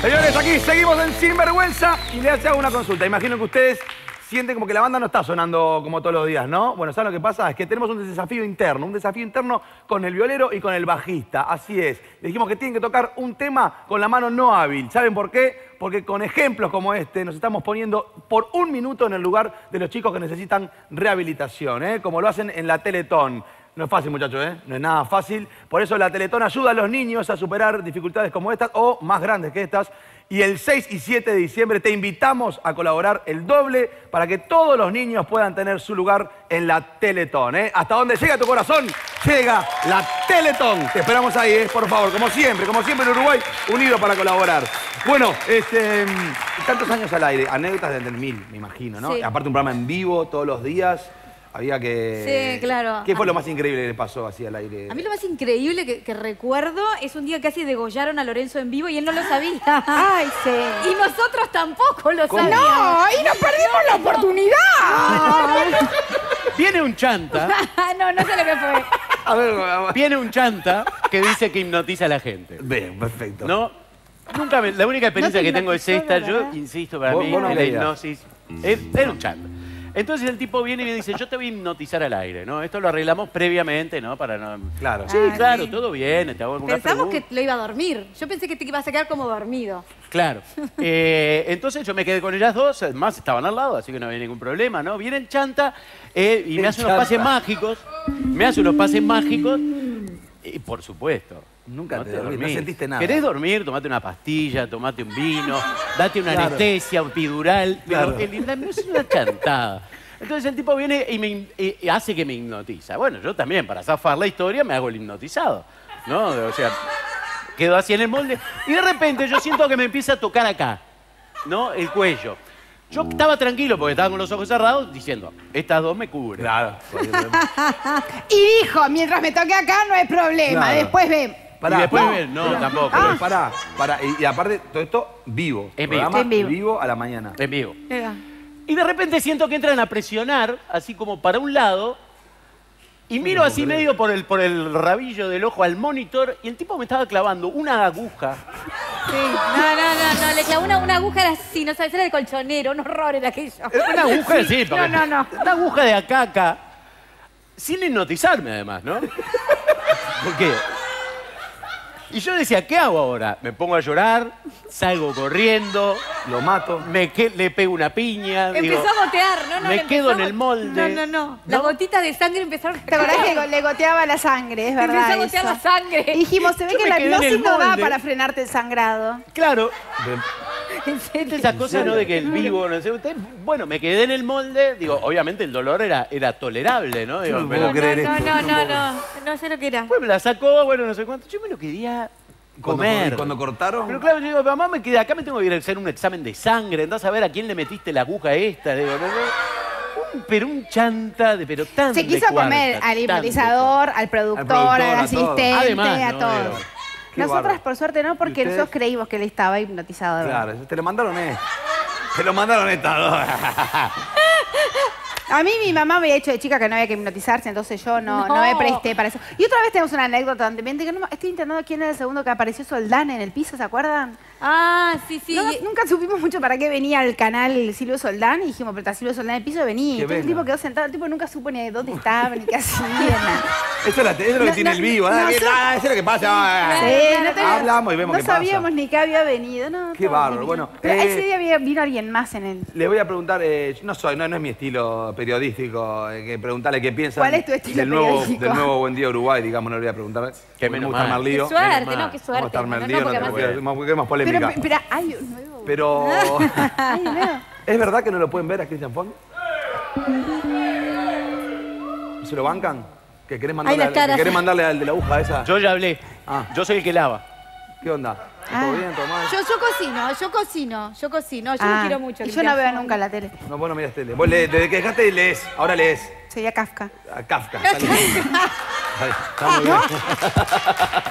Señores, aquí seguimos en Sinvergüenza y le hago una consulta. Imagino que ustedes sienten como que la banda no está sonando como todos los días, ¿no? Bueno, ¿saben lo que pasa? Es que tenemos un desafío interno, un desafío interno con el violero y con el bajista. Así es. Le dijimos que tienen que tocar un tema con la mano no hábil. ¿Saben por qué? Porque con ejemplos como este nos estamos poniendo por un minuto en el lugar de los chicos que necesitan rehabilitación, ¿eh? Como lo hacen en la Teletón. No es fácil, muchachos, ¿eh? No es nada fácil. Por eso la Teletón ayuda a los niños a superar dificultades como estas o más grandes que estas. Y el 6 y 7 de diciembre te invitamos a colaborar el doble para que todos los niños puedan tener su lugar en la Teletón. ¿eh? Hasta donde llega tu corazón, llega la Teletón. Te esperamos ahí, ¿eh? por favor, como siempre, como siempre en Uruguay, unido para colaborar. Bueno, este, tantos años al aire, anécdotas desde el mil, me imagino, ¿no? Sí. Aparte un programa en vivo todos los días. Había que... Sí, claro. ¿Qué fue lo más increíble que le pasó así al aire? A mí lo más increíble que, que recuerdo es un día que casi degollaron a Lorenzo en vivo y él no lo sabía. Ay, sí. Y nosotros tampoco lo ¿Cómo? sabíamos. No, y nos perdimos la oportunidad. Viene un chanta, no, no sé lo que fue. A ver, a ver. viene un chanta que dice que hipnotiza a la gente. Bien, perfecto. ¿No? Nunca me- la única experiencia te que tengo es esta. Yo insisto, para mí, la hipnosis es- era un chanta. Entonces el tipo viene y me dice, yo te voy a hipnotizar al aire, ¿no? Esto lo arreglamos previamente, ¿no? Para no... Claro. Sí, Ah, claro, sí. todo bien, te hago alguna Pensamos que pregunta. lo iba a dormir. Yo pensé que te ibas a quedar como dormido. Claro. Eh, entonces yo me quedé con ellas dos, además estaban al lado, así que no había ningún problema, ¿no? Viene el chanta eh, y El me hace unos pases mágicos, me hace unos pases mágicos, y por supuesto. Nunca te dormís, no sentiste nada. ¿Querés dormir? Tomate una pastilla, tomate un vino, date una Claro. anestesia, un epidural. Pero Claro. el- no es una chantada. Entonces el tipo viene y me y hace que me hipnotiza. Bueno, yo también, para zafar la historia, me hago el hipnotizado. ¿No? O sea, quedo así en el molde. Y de repente yo siento que me empieza a tocar acá, ¿no? El cuello. Yo estaba tranquilo porque estaba con los ojos cerrados diciendo, estas dos me cubren. Claro. Y dijo, mientras me toque acá no hay problema. Claro. Después ve. Pará, y después, no, tampoco. pero pará, pará. Y, y aparte, todo esto vivo. En vivo. En vivo. a la mañana. En vivo. Era. Y de repente siento que entran a presionar, así como para un lado, y miro así medio por el, por el rabillo del ojo al monitor, y el tipo me estaba clavando una aguja. Sí. No, no, no, no. Le clavó una, una aguja era así, no sabes, era de colchonero, un horror era aquello. Una aguja, sí, porque- No, no, no. Una aguja de acá acá, sin hipnotizarme además, ¿no? ¿Por qué? Y yo decía, ¿qué hago ahora? Me pongo a llorar, salgo corriendo, Lo mato. me que- le pego una piña. digo, Empezó a gotear, ¿no? no me quedo empezó en el molde. No, no, no. Las ¿No? gotitas de sangre empezaron a ¿Te acordás que le goteaba la sangre? Es Empezó verdad. a gotear eso. la sangre. Y dijimos, se ve Yo que la hipnosis no molde. para frenarte el sangrado. Claro, En serio. Esas cosas, ¿no? De que el vivo, no sé, usted, bueno, me quedé en el molde, digo, obviamente el dolor era, era tolerable, ¿no? Digo, No no, no, no, no. No sé lo que era. Pues me la sacó, bueno, no sé cuánto. Yo me lo quería comer. cuando cortaron. Pero claro, yo digo, mamá, me quedé acá, me tengo que ir a hacer un examen de sangre, andás a ver a quién le metiste la aguja esta. Digo, no, no. Un- pero un chanta, de, pero tan Se de quiso cuarta, comer al hipnotizador, al productor, productor, al a todo. asistente, Además, a ¿no? todos. Digo, Nosotras, por suerte, no, porque nosotros creímos que él estaba hipnotizado. Claro, te lo mandaron eh. Te lo mandaron estas dos. A mí mi mamá me había dicho de chica que no había que hipnotizarse, entonces yo no, no. No. me presté para eso. Y otra vez tenemos una anécdota también de que no, estoy intentando quién era el segundo que apareció Soldán en el piso, ¿se acuerdan? Ah, sí, sí. No, nunca supimos mucho para qué venía al canal Silvio Soldán y dijimos, pero está Silvio Soldán en el piso, vení. Que Entonces el tipo quedó sentado, el tipo nunca supo ni de dónde estaba, ni qué hacía. nada. Eso es, eso lo que No, tiene no, el vivo. no, ah, no, que- so- ah, eso es lo que pasa. Sí, no teníamos- Hablamos y vemos no qué pasa. sabíamos ni qué había venido, ¿no? Qué bárbaro, bueno, Pero eh, ese día había- vino alguien más en el... Le voy a preguntar, eh, no soy, no, no es mi estilo periodístico, eh, que preguntarle qué piensan ¿Cuál es tu estilo del nuevo, periodístico? del nuevo Buen Día Uruguay, digamos, no le voy a preguntar. Menos me gusta más lío. Qué suerte, no, qué suerte. estar más lío, no, porque más, porque es más polémica. Pero, pero hay un nuevo. Pero, Ay, nuevo. ¿es verdad que no lo pueden ver a Christian Fong? ¿Se lo bancan? ¿Que querés mandarle, las al, que caras. querés mandarle al de la aguja esa? Yo ya hablé. Ah. Yo soy el que lava. ¿Qué onda? ¿Todo Ah. bien? ¿Todo mal? Yo, yo cocino, yo cocino, yo cocino. Yo Ah, lo quiero mucho. y yo Cristian no veo nunca la tele. No, vos no miras tele. Vos lees, desde que dejaste lees, ahora lees. Sería Kafka. A Kafka. Está bien. Está- está muy bien.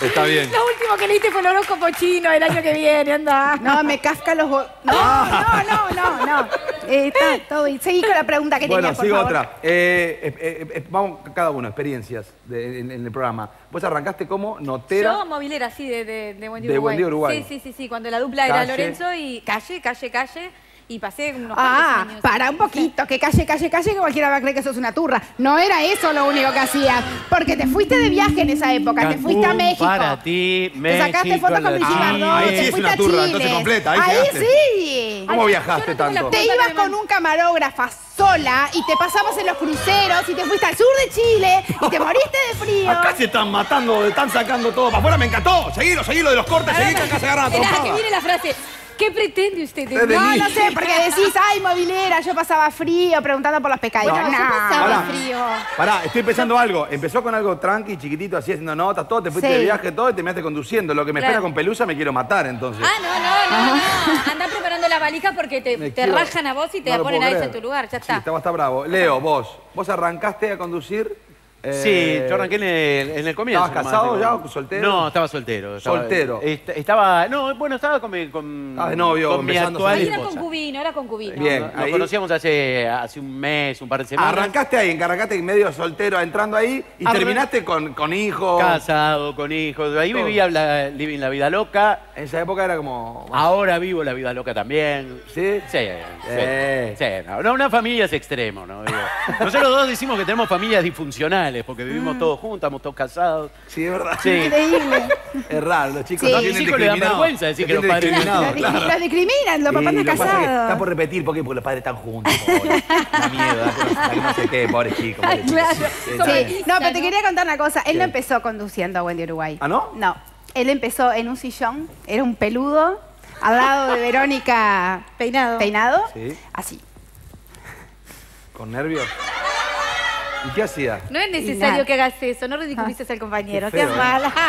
Está bien. Lo último que leíste fue el horóscopo chino el año que viene, anda. No, me casca los... No, no, no, no, no. Eh, está todo bien. Seguí con la pregunta que Bueno, tenías, por sigo favor. otra. Eh, eh, eh, eh, vamos cada uno, experiencias de- en, en el programa. Vos arrancaste como notera. Yo, movilera, sí, de, de, de Buen Día De Uruguay. Buen Día Uruguay. Sí, sí, sí, sí, cuando la dupla era Calle. Lorenzo y calle, calle, calle. Y pasé unos Ah, años. para un poquito, que calle, calle, calle, que cualquiera va a creer que sos una turra. No era eso lo único que hacías. Porque te fuiste de viaje en esa época, te fuiste a México. Para ti, Te México. sacaste fotos con Brigitte Ah, Bardot, ahí te sí es fuiste una a turra, Chile. entonces completa, ahí sí. ¿Cómo viajaste no tanto? Te ibas con un camarógrafa sola y te pasabas en los cruceros y te fuiste al sur de Chile y te moriste de frío. Acá se están matando, están sacando todo para afuera, me encantó. Seguilo, seguilo de los cortes, seguí que acá se agarran a que viene la frase. ¿Qué pretende usted de mí? No, no sé, porque decís, ay, movilera, yo pasaba frío preguntando por los pescadillos. Bueno, yo No. pasaba Pará. frío. Pará, estoy empezando algo. Empezó con algo tranqui, chiquitito, así haciendo notas, todo, te fuiste Sí. de viaje, todo, y terminaste conduciendo. Lo que me Claro. espera con Pelusa me quiero matar, entonces. Ah, no, no, no, no. Anda preparando la valija porque te, te quiero- rajan a vos y te no la lo ponen a creer. en tu lugar. Ya Sí, está. está, está bravo. Leo, vos, vos arrancaste a conducir. Eh, Sí, yo arranqué en el, en el comienzo. ¿Estabas casado ya o soltero? No, estaba soltero. estaba- Soltero. est- estaba, no, bueno, estaba con mi, con, de novio, con mi actual Ahí era esposa. concubino, era concubino. Bien. Nos ahí- conocíamos hace, hace un mes, un par de semanas. Arrancaste ahí, arrancaste medio soltero entrando ahí y Arran- terminaste con, con hijos. Casado, con hijos. Ahí Todo. vivía la, living la vida loca. En esa época era como. Ahora vivo la vida loca también. ¿Sí? Sí, Eh. sí. sí, no, no, una familia es extremo, ¿no? Nosotros dos decimos que tenemos familias disfuncionales porque vivimos todos juntos, estamos todos casados. Sí, es verdad. Sí. Increíble. Es raro, los chicos Sí. no A mis tienen hijos les da discriminados. vergüenza decir Se que los tienen padres- discriminados, Los, claro. los discriminan, los papás Sí, no lo que pasa es que Está casados. por repetir, ¿por qué? Porque los padres están juntos. pobre. Da miedo, da cosa, no sé qué, pobre chico. pobre Ay, chico. claro. Sí. No, pero te quería contar una cosa. Él no empezó conduciendo a Wendy Uruguay. ¿Ah, no? No. Él empezó en un sillón, era un peludo, al lado de Verónica Peinado. Peinado. Sí. Así. ¿Con nervios? ¿Y qué hacía? No es necesario que hagas eso, no ridiculices al compañero, Qué feo, seas ¿eh? mala.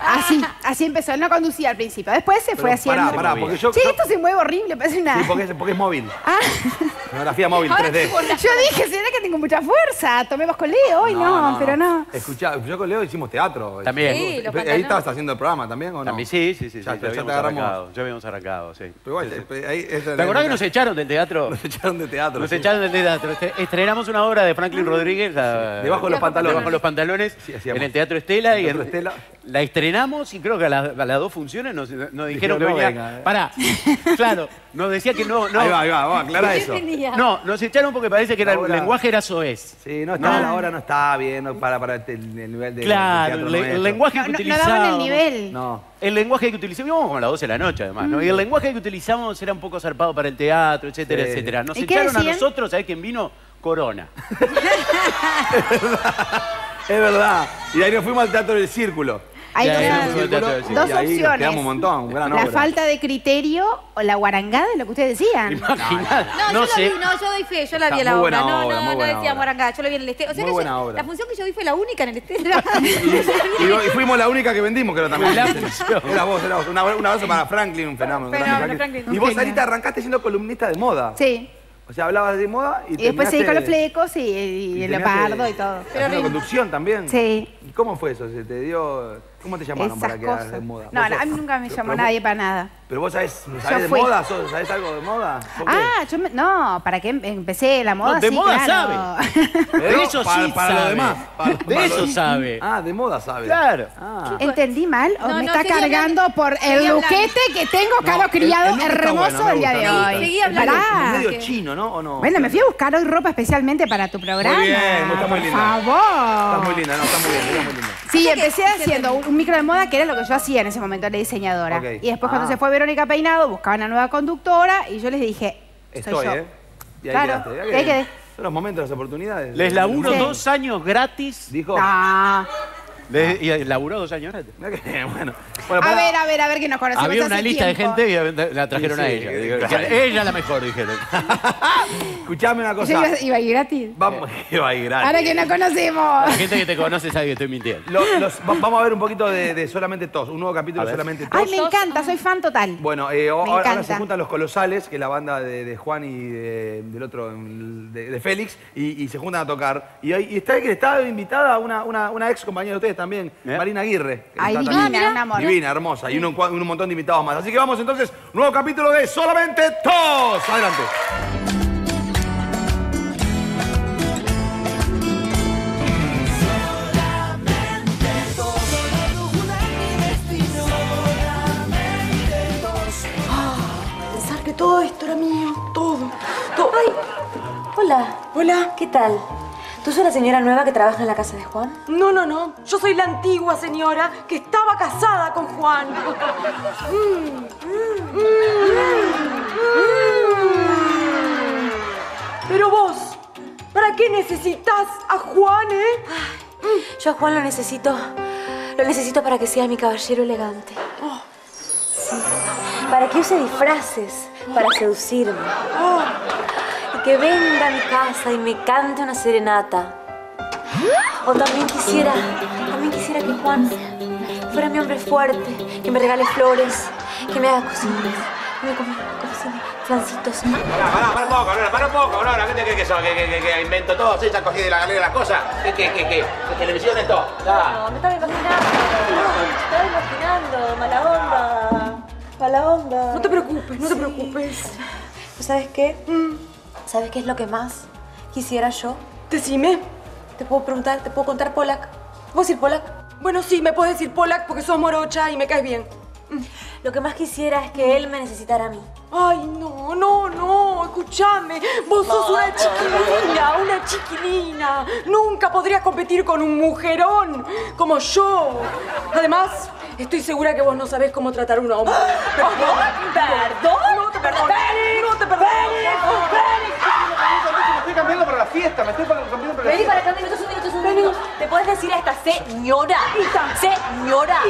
Así, así empezó. Él no conducía al principio. Después se fue Pero haciendo. Pará, pará, porque yo. Yo- esto se mueve horrible, parece una. Sí, porque es, porque es móvil. Ah, Fotografía móvil, Ahora 3D. sí, por la- yo dije, ¿será que tengo mucha fuerza? Tomemos con Leo. Hoy no, pero no. Escuchá, yo con Leo hicimos teatro. También. Sí, los Ahí estabas haciendo el programa también, ¿o no? También, sí, sí, sí, sí, Ya, ya, ya te habíamos agarramos. arrancado, ya habíamos arrancado, sí. Pero igual, ahí, esa ¿Te acordás que nos echaron del teatro? Nos echaron de teatro. Nos sí. echaron del teatro. Estrenamos una obra de Franklin Rodríguez. la- Debajo de los pantalones. Debajo de los pantalones. Sí, en el Teatro Estela. y Teatro en- Estela. La estrenamos y creo que a, la- a las dos funciones nos, nos dijeron Dijeron, que no venía. venga, eh. Pará, claro, nos decía que no. no Ahí va, ahí va, vamos, aclara ¿Qué eso. tenía? No, nos echaron porque parece que era, Ahora- el lenguaje era soez. Sí, no está, la hora no está bien, no para, para este- el nivel de. Claro, de teatro el, el nuestro. lenguaje No, que no, no daban el nivel. No. El lenguaje que utilizamos, íbamos como a las 12 de la noche además, ¿no? Y el lenguaje que utilizamos era un poco zarpado para el teatro, etcétera, Sí. etcétera. Nos ¿Y echaron a nosotros, ¿sabés quién vino? Corona. Es verdad. Y ahí nos fuimos al Teatro del Círculo. Hay dos, dos nos opciones. un montón, gran la obra. falta de criterio o la guarangada de lo que ustedes decían. Imaginad. No, No, yo sé. la vi, no, yo doy fe, yo la vi a la obra. buena No, obra, no, no buena decía obra. Morangada, yo lo vi en el Estela. O sea Muy que buena yo- obra. la función que yo vi fue la única en el Estela. Y, y fuimos la única que vendimos, creo también. La. Era vos, era vos. Un abra- un abrazo para Franklin, un fenómeno. Franklin. Y vos Un ahorita arrancaste siendo columnista de moda. Sí. O sea, hablabas de moda y Y después seguí con los terminaste- flecos y, y y el leopardo y todo. haciendo conducción también. Sí. ¿Y cómo fue eso? ¿Se te dio...? ¿Cómo te llamaron Esas para que hagas cosas. de moda? No, ¿Vos no, a mí nunca me llamó pero nadie para nada. Pero vos sabés, ¿sabés de fui. moda? ¿Sos- ¿Sabés algo de moda? ¿Por qué? Ah, yo me- no, para que em- empecé la moda No, de sí, moda claro. Pero De eso para, sí para lo sabe. demás. para- De para eso sabe. Ah, de moda sabe. Claro. Ah. ¿Entendí mal o No, me no, está cargando hablando. por el luquete que tengo caro el- criado el está hermoso bueno, el día de hoy? Seguí hablando. Medio chino, ¿no? ¿O no? Bueno, me fui a buscar hoy ropa especialmente para tu programa. bien, está muy por linda. favor. Está muy linda, no, está muy bien, Sí, empecé haciendo un, un micro de moda que era lo que yo hacía en ese momento, la diseñadora. Y después cuando Ah. se fue Verónica Peinado, buscaban una nueva conductora y yo les dije, soy Estoy, yo. ¿eh? Y ahí Claro, quedaste. y ahí quedé. Son los momentos, las oportunidades. Les laburo Sí. dos años gratis. Dijo. No. Les- y laburó dos años bueno. Bueno, A ver, a ver, a ver, que nos conocemos Había hace una lista tiempo. de gente y la trajeron Sí, a ella. Digo, claro. Ella la mejor, dijeron. Escuchame una Yo cosa. iba, iba a ir gratis. Vamos, que va a ir gratis. Ahora que nos conocemos. La gente que te conoce sabe que estoy mintiendo. Lo- los- va- vamos a ver un poquito de, de solamente tos, un nuevo capítulo de solamente tos. Ay, me encanta, soy fan total. Bueno, eh, ahora, encanta. se juntan los colosales, que es la banda de, de Juan y de- del otro, de, de Félix, y, y se juntan a tocar. Y, ahí- y está que estaba invitada una, una, una ex compañera de ustedes, también. ¿Eh? Marina Aguirre. Ay, divina, también. un amor. Divina, hermosa. Y un, un montón de invitados más. Así que vamos entonces, nuevo capítulo de Solamente Todos. Adelante. Pensar que todo esto era mío, todo. todo. Ay, hola. Hola. ¿Qué tal? ¿Tú sos la señora nueva que trabaja en la casa de Juan? No, no, no. Yo soy la antigua señora que estaba casada con Juan. Mm, mm, mm. Pero vos, ¿para qué necesitas a Juan, eh? Yo a Juan lo necesito. Lo necesito para que sea mi caballero elegante. Sí. Para que use disfraces, para seducirme. Y que venga a mi casa y me cante una serenata. O también quisiera, también quisiera que Juan fuera mi hombre fuerte, que me regale flores, que me haga cositas, que me co- cocine flancitos. Pará, pará, pará un poco, Aurora, pará un poco, Aurora. ¿Qué te crees que soy? ¿Que, que, que, que invento todo? ¿Sí? ¿Ya cogí de la galera las cosas? ¿Qué, qué, qué, qué? ¿Qué televisión es todo? Ya. No, me estaba imaginando. Me estaba imaginando. Mala onda. Mala onda. No te preocupes, no te preocupes. ¿Tú ¿Sabes qué? ¿Sabes qué es lo que más quisiera yo? Decime. ¿Te puedo preguntar? ¿Te puedo contar Polak? ¿Puedo decir Polak? Bueno, sí, me puedes decir Polak porque sos morocha y me caes bien. Lo que más quisiera es que él me necesitara a mí. Ay, no, no, no, escúchame. Vos sos una chiquilina, una chiquilina. Nunca podrías competir con un mujerón como yo. Además, estoy segura que vos no sabés cómo tratar a un hombre. ¿Perdón? No te perdono. No te perdono. Me estoy cambiando para la fiesta, me estoy cambiando para la Vení fiesta. para acá, un minuto, un minuto, un minuto. ¿Le puedes decir a esta señora? Señora.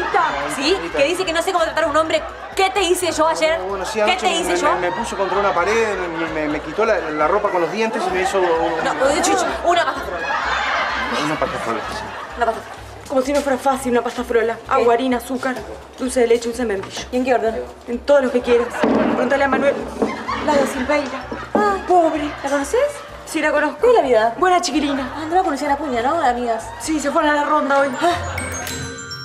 ¿Sí? Que dice que no sé cómo tratar a un hombre. ¿Qué te hice yo ayer? Bueno, sí, ¿Qué te hice me, yo? Me, me puso contra una pared, me, me- me quitó la, la ropa con los dientes y me hizo No, de hecho, una pasta frola. una pasta flores. Una pasta frola. Como si no fuera fácil una pasta frola. Agua, harina, azúcar, dulce de leche, un membrillo. ¿Y en qué orden? En todo lo que quieras. Pregúntale a Manuel. La de Silveira. Pobre. ¿La conoces? Sí, la conozco. ¿Qué es la vida? Buena chiquilina. Ah, no la conocía la puña, ¿no, amigas? Sí, se fueron a la ronda hoy.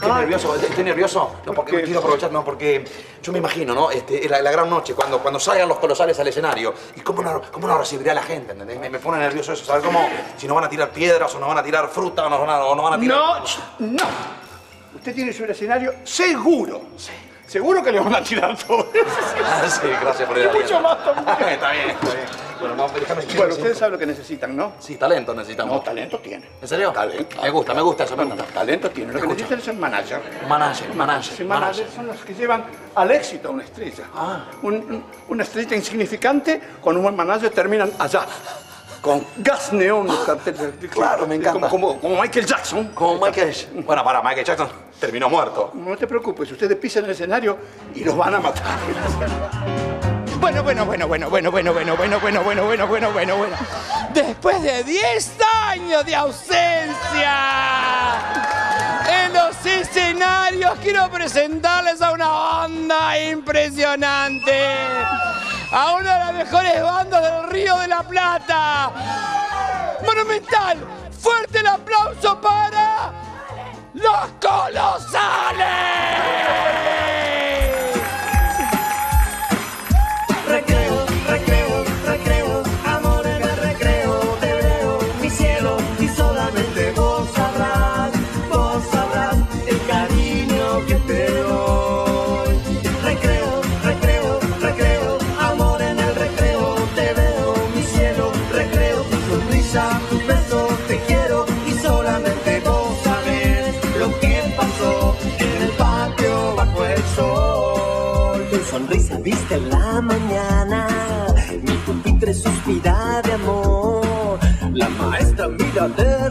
Estoy nervioso, estoy nervioso. No, porque quiero aprovechar, no, porque yo me imagino, ¿no? Este, la, la gran noche, cuando, cuando salgan los colosales al escenario. ¿Y cómo no, cómo no recibirá la gente, ¿entendés? Me, me pone nervioso eso, saber cómo, si nos van a tirar piedras o nos van a tirar fruta o nos van a, o nos van a tirar... No, no. Usted tiene su escenario seguro. Seguro que le van a tirar todo. Ah, sí, gracias por el Y mucho más también. está bien, está bien. Bueno, no, déjame Bueno, ustedes saben lo que necesitan, ¿no? Sí, talento necesitamos. No, talento tiene. ¿En serio? Talento. Me gusta, me gusta eso, me No, gusta. talento tiene. Lo que necesitan es un manager. Manager, manager, Sí, manager. son los que llevan al éxito a una estrella. Ah. Un- un- una estrella insignificante con un buen manager terminan allá. Con gas neón los carteles. Claro, me encanta. Como, como- como Michael Jackson. Como Michael... Bueno, para, Michael Jackson terminó muerto. No te preocupes, ustedes pisan el escenario y los van a matar. Bueno, bueno, bueno, bueno, bueno, bueno, bueno, bueno, bueno, bueno, bueno, bueno, bueno, bueno. Después de 10 años de ausencia en los escenarios, quiero presentarles a una banda impresionante. A una de las mejores bandas del Río de la Plata. Monumental. Fuerte el aplauso para los colosales. Sonrisa viste en la mañana, mi pupitre suspira de amor. La maestra mira de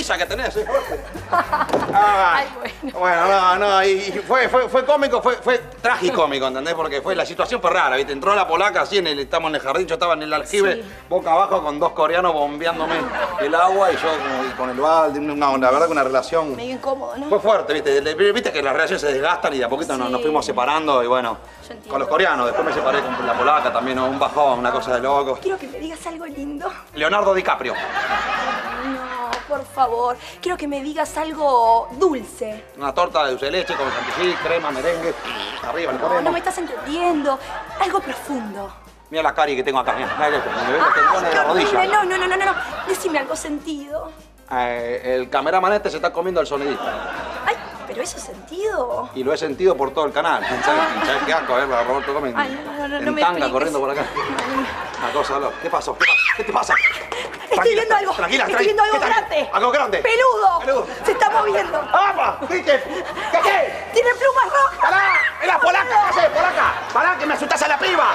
risa que tenés, es fuerte. Ay, bueno. no, no, y fue, fue, fue cómico, fue, fue tragicómico, ¿entendés? Porque fue, la situación fue rara, ¿viste? Entró la polaca así, en el, estamos en el jardín, yo estaba en el aljibe, boca abajo, con dos coreanos bombeándome el agua y yo y con el balde, una, la verdad que una relación... Medio incómodo, ¿no? Fue fuerte, ¿viste? Viste que las relaciones se desgastan y de a poquito nos, nos fuimos separando y bueno, con los coreanos. Después me separé con la polaca también, ¿no? un bajón, una cosa de loco. Quiero que me digas algo lindo. Leonardo DiCaprio. No, por favor. Quiero que me digas algo dulce. Una torta de dulce de leche con chantilly, crema, merengue. Arriba, le No, no me estás entendiendo. Algo profundo. Mira la cari que tengo acá, mira. Mira me ves tendones de la rodilla. No, no, no, no, no, no. Decime algo sentido. Eh, el cameraman este se está comiendo al sonidista. Ay, pero eso es sentido. Y lo he sentido por todo el canal. ¿Sabes, ¿Sabes qué asco a Roberto Gómez? Ay, no, no, no, en no me tanga corriendo por acá. Una cosa. ¿Qué pasó? ¿Qué, pasa? ¿Qué te pasa? Estoy viendo algo. Tranquila, Estoy viendo algo ¿Qué está grande. ¿Algo grande? Peludo. Peludo. Se está moviendo. ¡Apa! ¿Qué, qué? Tiene plumas rojas. ¡Pará! ¡Es la polaca! ¿Qué haces, polaca? ¡Pará, que me asustás a la piba!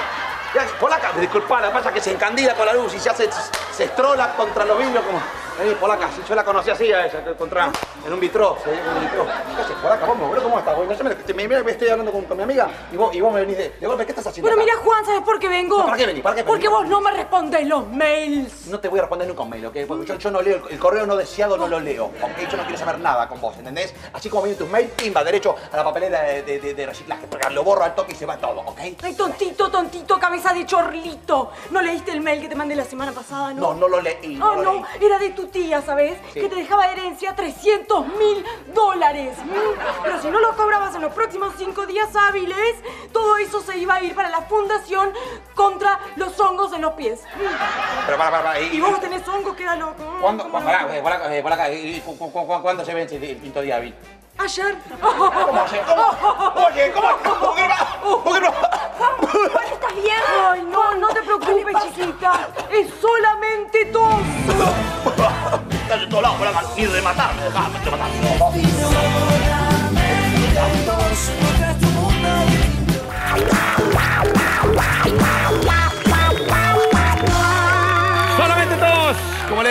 Polaca, disculpa, la pasa que se encandila con la luz y se hace, se estrola contra los vidrios como... Vení, polaca, si yo la conocí así a ella, contra, en un vitro, se en un vitro. ¿Qué ¿cómo estás, güey? No sé, me, me estoy hablando con, con mi amiga y vos, y vos me venís de, de golpe, ¿qué estás haciendo Bueno, acá? mira, Juan, ¿sabes por qué vengo? ¿Para qué venís? ¿Para qué venís? Porque vos no me respondés los mails. No te voy a responder nunca un mail, ¿ok? Porque yo, yo no leo, el, el correo no deseado no lo leo, ¿ok? Yo no quiero saber nada con vos, ¿entendés? Así como vienen tus mails, pimba, derecho a la papelera de, de, de- de reciclaje. Porque Lo borro al toque y se va todo, ¿ok? Ay, tontito, tontito, cabeza de chorlito. ¿No leíste el mail que te mandé la semana pasada, no? No, no lo leí, no Oh, lo no, leí. era de tu tía, ¿sabes? Sí. Que te dejaba de herencia 300 mil dólares. Pero si no lo cobrabas en los próximos cinco días hábiles, todo eso se iba a ir para la fundación contra los hongos en los pies. Pero para, para, para. Y vos tenés hongos, queda loco. ¿Cuándo, ¿cuándo se vence el, quinto día hábil? Ayer. ¿Cómo ayer? ¿Cómo? Oye, ¿cómo? ¿Cómo que no? ¿Cómo que no? ¿Estás bien? Ay, no, no te preocupes, chiquita. Es solamente tos. Todos lados, polaca. Ni rematar, rematar.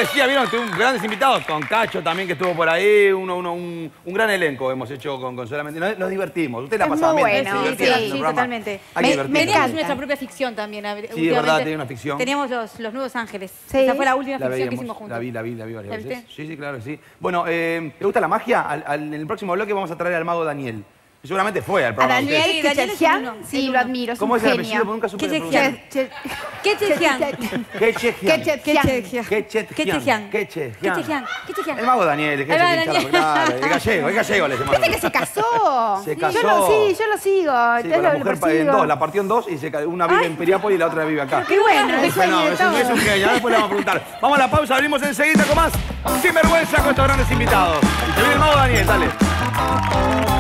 Decía, vieron, tuvimos grandes invitados, con Cacho también que estuvo por ahí, uno, uno, un, un gran elenco hemos hecho con, con solamente. Nos, nos divertimos. Usted la pasaba muy bien. bueno, se sí, sí, Sí, programa. totalmente. Encanta. nuestra propia ficción también. Sí, es últimamente. verdad, tenía una ficción. Teníamos los, los Nuevos Ángeles. Sí. Esa fue la última La ficción que hicimos juntos. La vi, la vi, la vi varias ¿La veces. Sí, sí, claro que sí. Bueno, eh, ¿te gusta la magia? Al- al- en el próximo bloque vamos a traer al mago Daniel. Seguramente fue al A programa. de Daniel. Sí, Kechejian, sí, lo admiro, es ¿Cómo un es el genio. apellido? Nunca supe Kechejian. Kechejian. Kechejian. Kechejian. Kechejian. El mago Daniel, el Daniel. claro, el gallego, el gallego le llamamos. Viste que se casó. Se Yo casó. lo, sí, yo lo sigo. Sí, yo con la mujer en dos, la partió en dos y se una vive en Piriápolis y la otra vive acá. Qué bueno, Es un, es un genio, después le vamos a preguntar. Vamos a la pausa, abrimos enseguida con más Sin Vergüenza con estos grandes invitados. Y se viene el mago Daniel, dale.